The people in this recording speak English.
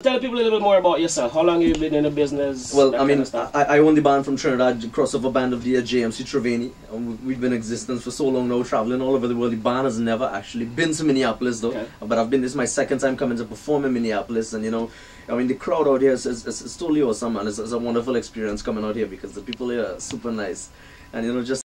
Tell people a little bit more about yourself. How long have you been in the business? Well, I mean, I, I own the band from Trinidad, crossover band of the year, JMC 3Veni. And we've been in existence for so long now, traveling all over the world. The band has never actually been to Minneapolis, though. Okay. But I've been, this is my second time coming to perform in Minneapolis. And, you know, I mean, the crowd out here is, is, is, is totally awesome, man. It's, it's a wonderful experience coming out here because the people here are super nice. And, you know, just